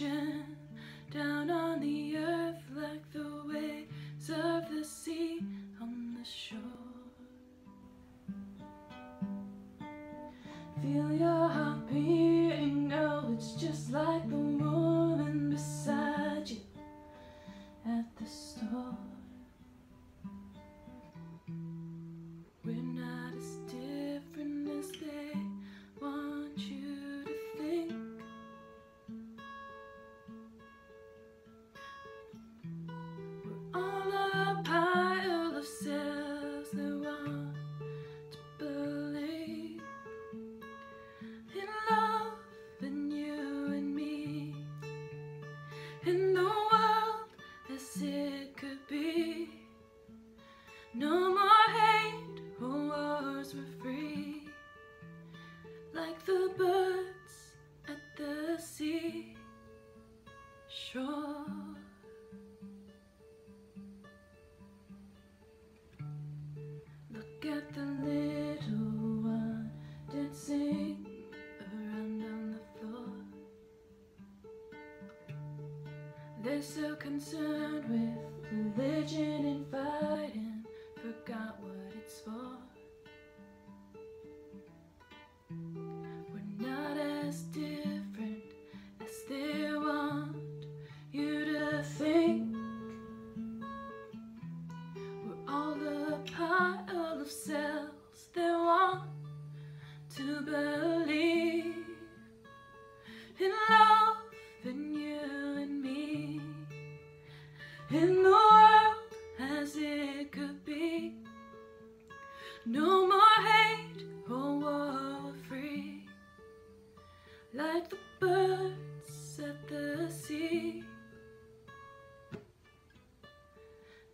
down on the earth like the waves of the sea on the shore. Feel your No more hate or wars, we're free, like the birds at the sea shore. Look at the little one dancing around on the floor. They're so concerned with cells that want to believe in love and you and me, in the world as it could be. No more hate or war, free, like the birds at the sea.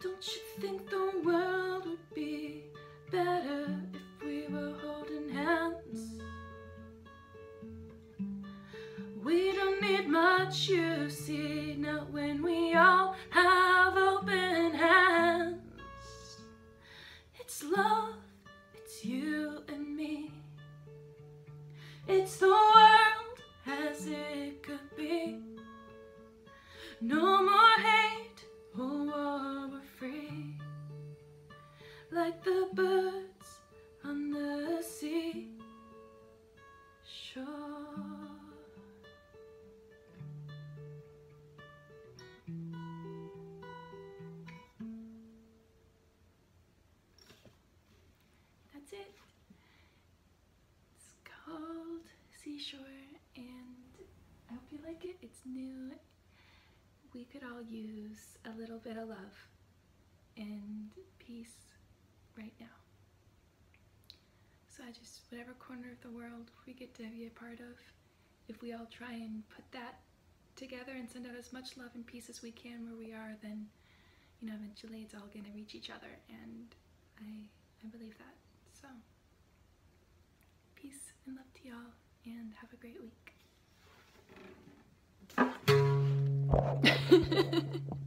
Don't you think the Much, you see, not when we all have open hands. It's love, it's you and me. It's the world as it could be. No more That's it. It's called Seashore, and I hope you like it. It's new. We could all use a little bit of love and peace right now. So I just, whatever corner of the world we get to be a part of, if we all try and put that together and send out as much love and peace as we can where we are, then, you know, eventually it's all going to reach each other. And I, I believe that. So, peace and love to y'all, and have a great week.